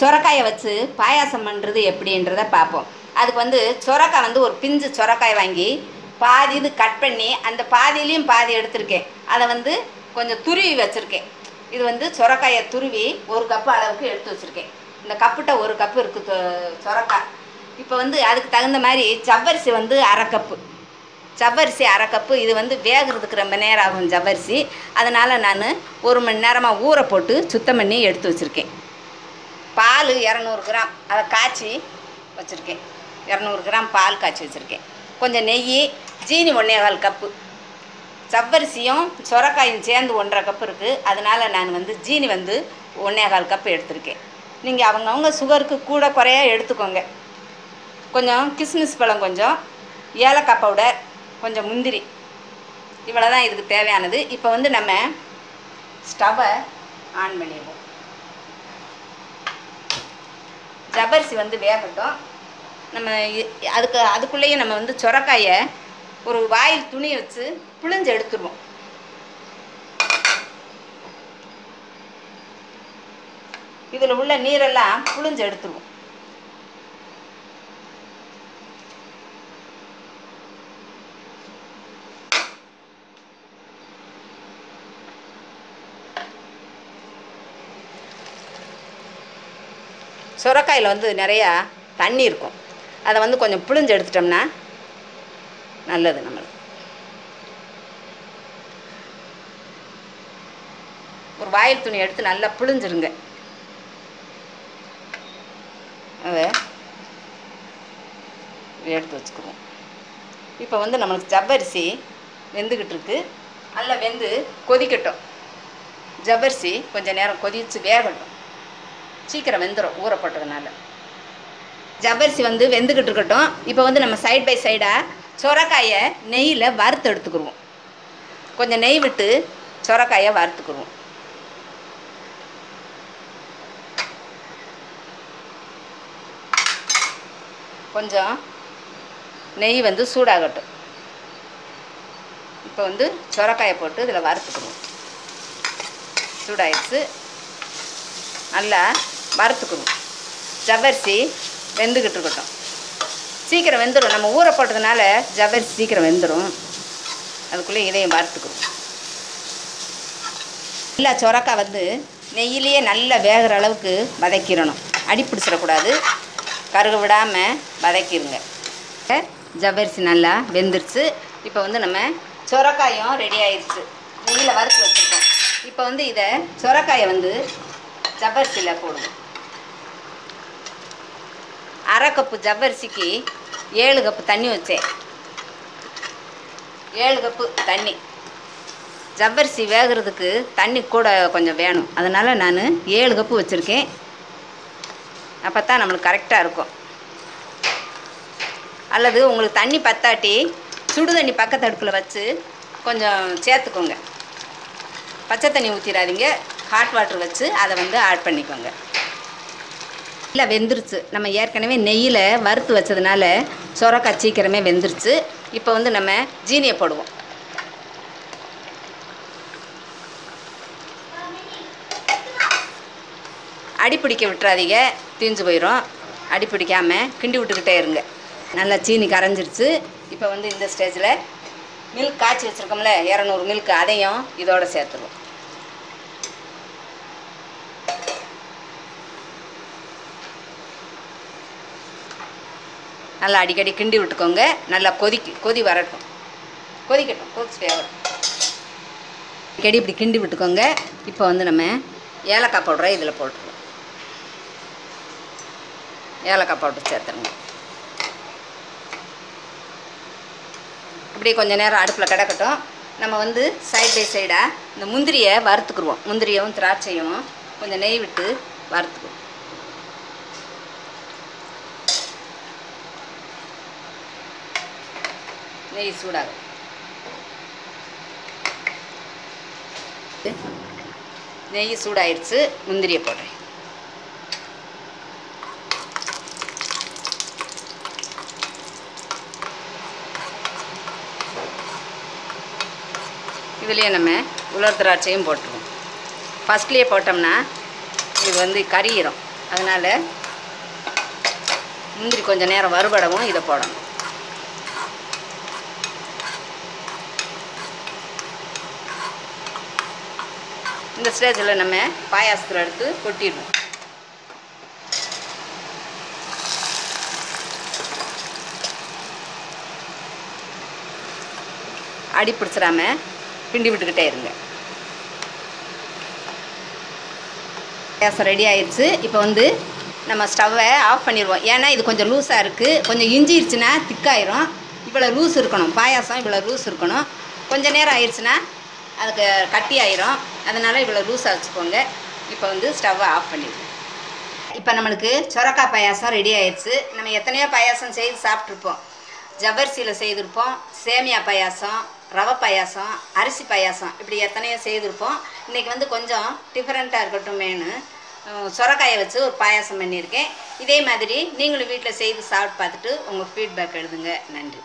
சொரக்காயை வச்சு பாயாசம் பண்ணுறது எப்படின்றத பார்ப்போம். அதுக்கு வந்து சொரக்காய் வந்து ஒரு பிஞ்சு சொரக்காய் வாங்கி பாதி இது கட் பண்ணி அந்த பாதியிலையும் பாதி எடுத்திருக்கேன். அதை வந்து கொஞ்சம் துருவி வச்சுருக்கேன். இது வந்து சொரக்காயை துருவி ஒரு கப்பு அளவுக்கு எடுத்து வச்சுருக்கேன். இந்த கப்புட்ட ஒரு கப்பு இருக்குது சுரக்காய் சொரக்காய். இப்போ வந்து அதுக்கு தகுந்த மாதிரி ஜவ்வரிசி வந்து அரை கப்பு. ஜவ்வரிசி அரை கப்பு. இது வந்து வேகிறதுக்கு ரொம்ப நேரம் ஆகும் ஜவ்வரிசி. அதனால் நான் ஒரு மணி நேரமாக ஊற போட்டு சுத்தம் பண்ணி எடுத்து வச்சுருக்கேன். பால் இரநூறு கிராம். அதை காய்ச்சி வச்சுருக்கேன். இரநூறு கிராம் பால் காய்ச்சி வச்சுருக்கேன். கொஞ்சம் நெய் ஜீனி ஒன்றேகால் கப்பு சவ்வரிசியும் சொரக்காயும் சேர்ந்து ஒன்றரை கப்பு இருக்குது அதனால் நான் வந்து ஜீனி வந்து ஒன்றேகால் கப்பு எடுத்திருக்கேன். நீங்கள் அவங்கவுங்க சுகருக்கு கூட குறையா எடுத்துக்கோங்க. கொஞ்சம் கிஸ்மிஸ் பழம் கொஞ்சம் ஏலக்காய் பவுடர் கொஞ்சம் முந்திரி. இவ்வளோ தான் இதுக்கு தேவையானது. இப்போ வந்து நம்ம ஸ்டவ்வை ஆன் பண்ணிடுவோம். ஜவ்வரிசி வந்து வேகட்டும். நம்ம அதுக்கு அதுக்குள்ளேயே நம்ம வந்து சொரக்காயை ஒரு வாயில் துணியை வச்சு புளிஞ்சு எடுத்துருவோம். இதில் உள்ள நீரெல்லாம் புளிஞ்சு எடுத்துருவோம். சுரக்காயில் வந்து நிறையா தண்ணி இருக்கும். அதை வந்து கொஞ்சம் புளிஞ்சு எடுத்துட்டோம்னா நல்லது நம்மளுக்கு. ஒரு வாயில் துணி எடுத்து நல்லா புளிஞ்சிருங்க அதை எடுத்து வச்சுக்குவோம். இப்போ வந்து நம்மளுக்கு ஜவ்வரிசி வெந்துக்கிட்டு இருக்கு. நல்லா வெந்து கொதிக்கட்டும். ஜவ்வரிசி கொஞ்சம் நேரம் கொதிச்சு வேகட்டும். சீக்கிரம் வெந்துடும் ஊற போட்டதுனால ஜவ்வரிசி வந்து வெந்துக்கிட்டு இருக்கட்டும். இப்போ வந்து நம்ம சைட் பை சைடாக சொரக்காயை நெய்யில் வறுத்து எடுத்துக்கிருவோம். கொஞ்சம் நெய் விட்டு சொரக்காயை வறுத்துக்கிருவோம். கொஞ்சம் நெய் வந்து சூடாகட்டும். இப்போ வந்து சொரக்காயை போட்டு இதில் வறுத்துக்கிடுவோம் சூடாயிடுச்சு. நல்லா வறுத்துக்கணும். ஜவ்வரிசி வெந்துக்கிட்டு இருக்கட்டும். சீக்கிரம் வெந்துடும் நம்ம ஊற போட்டதுனால ஜவ்வரிசி சீக்கிரம் வெந்துடும் அதுக்குள்ளே இதையும் வறுத்துக்கணும். நல்லா சொரக்காய் வந்து நெய்யிலேயே நல்லா வேகிற அளவுக்கு வதக்கிடணும். அடி பிடிச்சிடக்கூடாது. கருக விடாமல் வதக்கிடுங்க ஜவ்வரிசி நல்லா வெந்துருச்சு. இப்போ வந்து நம்ம சொரக்காயும் ரெடி ஆயிடுச்சு நெய்யில் வறுத்து வச்சுருக்கோம். இப்போ வந்து இதை சொரக்காயை வந்து ஜவ்வரிசியில் போடுவோம் அரை கப்பு ஜவ்வரிசிக்கு ஏழு கப்பு தண்ணி வச்சேன். ஏழு கப்பு தண்ணி. ஜவ்வரிசி வேகிறதுக்கு தண்ணி கூட கொஞ்சம் வேணும். அதனால் நான் ஏழு கப்பு வச்சுருக்கேன். அப்போ தான் நம்மளுக்கு கரெக்டாக இருக்கும். அல்லது உங்களுக்கு தண்ணி பத்தாட்டி சுடு தண்ணி பக்கத்து அடுப்பில் வச்சு கொஞ்சம் சேர்த்துக்கோங்க. பச்சை தண்ணி ஊற்றிடாதீங்க ஹாட் வாட்டர் வச்சு அதை வந்து ஆட் பண்ணிக்கோங்க. இல்லை வெந்துருச்சு. நம்ம ஏற்கனவே நெய்யில் வறுத்து வச்சதுனால சொரக்காய் சீக்கிரமே வெந்துருச்சு. இப்போ வந்து நம்ம ஜீனியை போடுவோம். அடி பிடிக்க விட்டுறாதீங்க. தீஞ்சு போயிடும் அடி பிடிக்காமல் கிண்டி விட்டுக்கிட்டே இருங்க. நல்லா சீனி கரைஞ்சிருச்சு. இப்போ வந்து இந்த ஸ்டேஜில் மில்க் காய்ச்சி வச்சுருக்கோம்ல இரநூறு மில்க் அதையும் இதோட சேர்த்துருவோம். நல்லா அடிக்கடி கிண்டி விட்டுக்கோங்க. நல்லா கொதிக்கு கொதி வரட்டும். கொதிக்கட்டும் கொதிச்சுட்டே வேகட்டும் அடிக்கடி இப்படி கிண்டி விட்டுக்கோங்க. இப்போ வந்து நம்ம ஏலக்காய் பவுடரை இதில் போட்டுருவோம். ஏலக்காய் பவுடர் சேர்த்துருங்க. இப்படியே கொஞ்சம் நேரம் அடுப்பில் கிடக்கட்டும். நம்ம வந்து சைட் பை சைடாக இந்த முந்திரியை வறுத்துக்குருவோம். முந்திரியும் திராட்சையும் கொஞ்சம் நெய் விட்டு வறுத்துக்குவோம். நெய் சூடாகும் நெய் சூடாயிடுச்சு முந்திரியை போடுறேன். இதுலேயே நம்ம உலர் திராட்சையும் போட்டுருவோம். ஃபஸ்ட்லேயே போட்டோம்னா இது வந்து கரியிரும். அதனால் முந்திரி கொஞ்சம் நேரம் வறுபடவும் இதை போடணும். இந்த ஸ்டேஜில் நம்ம பாயாசத்தில் எடுத்து கொட்டிடுவோம் அடி பிடிச்சிடாம பிண்டி விட்டுக்கிட்டே இருங்க. பாயாசம் ரெடி ஆயிடுச்சு இப்போ வந்து நம்ம ஸ்டவ்வை ஆஃப் பண்ணிடுவோம். ஏன்னா இது கொஞ்சம் லூஸாக இருக்குது கொஞ்சம் இஞ்சிருச்சுன்னா திக்காயிரும் இவ்வளோ லூஸ் இருக்கணும். பாயாசம் இவ்வளோ லூஸ் இருக்கணும். கொஞ்சம் நேரம் ஆயிடுச்சுன்னா அதுக்கு கட்டி ஆயிரும். அதனால் இவ்வளோ லூஸாக வச்சுக்கோங்க. இப்போ வந்து ஸ்டவ்வை ஆஃப் பண்ணிடுவோம் இப்போ நம்மளுக்கு சொரக்காய் பாயாசம் ரெடி ஆயிடுச்சு. நம்ம எத்தனையோ பாயாசம் செய்து சாப்பிட்ருப்போம் ஜவ்வரிசியில் செய்திருப்போம். சேமியா பாயாசம் ரவை பாயாசம் அரிசி பாயாசம் இப்படி எத்தனையோ செய்திருப்போம். இன்றைக்கி வந்து கொஞ்சம் டிஃப்ரெண்ட்டாக இருக்கட்டுமேனு சொரக்காயை வச்சு ஒரு பாயாசம் பண்ணியிருக்கேன். இதே மாதிரி நீங்களும் வீட்டில் செய்து சாப்பிட்டு பார்த்துட்டு உங்கள் ஃபீட்பேக் எழுதுங்க. நன்றி.